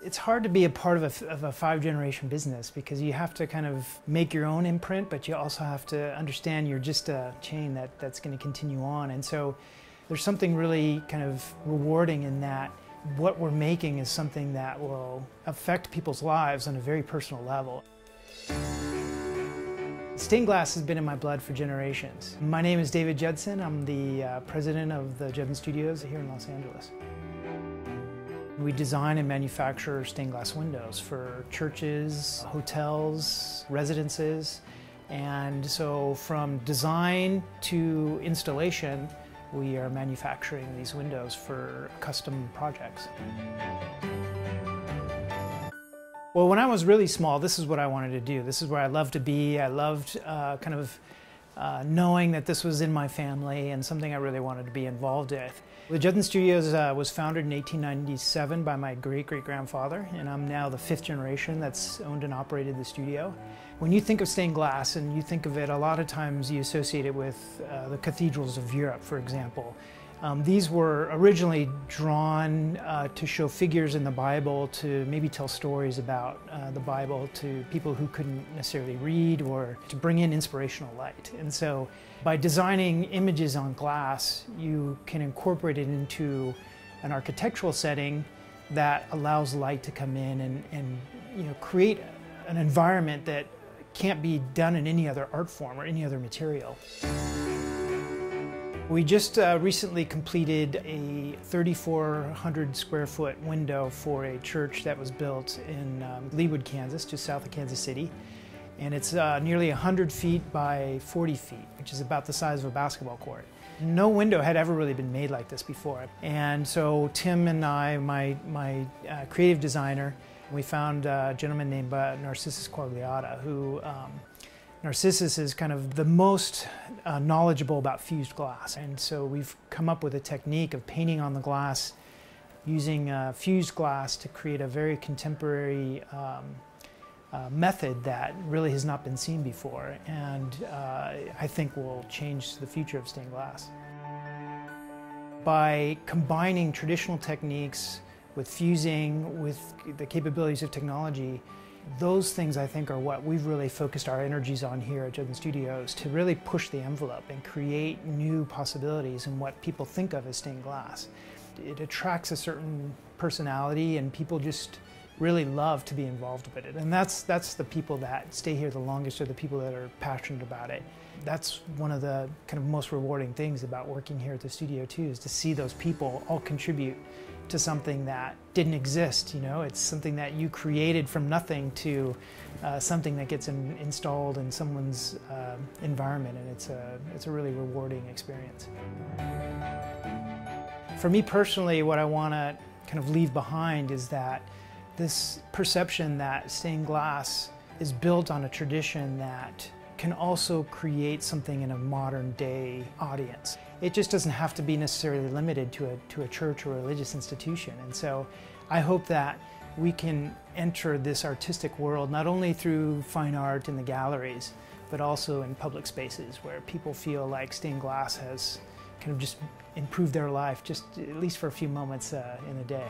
It's hard to be a part of a, of a five generation business because you have to kind of make your own imprint, but you also have to understand you're just a chain that, that's going to continue on. And so there's something really kind of rewarding in that what we're making is something that will affect people's lives on a very personal level. Stained glass has been in my blood for generations. My name is David Judson. I'm the uh, president of the Judson Studios here in Los Angeles. We design and manufacture stained glass windows for churches, hotels, residences, and so from design to installation, we are manufacturing these windows for custom projects. Well, when I was really small, this is what I wanted to do. This is where I loved to be. I loved uh, kind of uh, knowing that this was in my family and something I really wanted to be involved with. The Judson Studios uh, was founded in 1897 by my great-great-grandfather, and I'm now the fifth generation that's owned and operated the studio. When you think of stained glass and you think of it, a lot of times you associate it with uh, the cathedrals of Europe, for example. Um, these were originally drawn uh, to show figures in the Bible, to maybe tell stories about uh, the Bible to people who couldn't necessarily read or to bring in inspirational light. And so by designing images on glass, you can incorporate it into an architectural setting that allows light to come in and, and you know, create an environment that can't be done in any other art form or any other material. We just uh, recently completed a 3,400 square foot window for a church that was built in um, Leawood, Kansas, just south of Kansas City. And it's uh, nearly 100 feet by 40 feet, which is about the size of a basketball court. No window had ever really been made like this before. And so Tim and I, my, my uh, creative designer, we found a gentleman named uh, Narcissus Quagliata, who um, Narcissus is kind of the most uh, knowledgeable about fused glass. And so we've come up with a technique of painting on the glass using uh, fused glass to create a very contemporary um, uh, method that really has not been seen before and uh, I think will change the future of stained glass. By combining traditional techniques with fusing with the capabilities of technology, those things I think are what we've really focused our energies on here at Judson Studios to really push the envelope and create new possibilities in what people think of as stained glass. It attracts a certain personality and people just really love to be involved with it. And that's, that's the people that stay here the longest are the people that are passionate about it. That's one of the kind of most rewarding things about working here at the studio too, is to see those people all contribute to something that didn't exist. You know, it's something that you created from nothing to uh, something that gets in, installed in someone's uh, environment, and it's a it's a really rewarding experience. For me personally, what I want to kind of leave behind is that this perception that stained glass is built on a tradition that can also create something in a modern day audience. It just doesn't have to be necessarily limited to a, to a church or a religious institution. And so I hope that we can enter this artistic world not only through fine art in the galleries, but also in public spaces where people feel like stained glass has kind of just improved their life just at least for a few moments uh, in a day.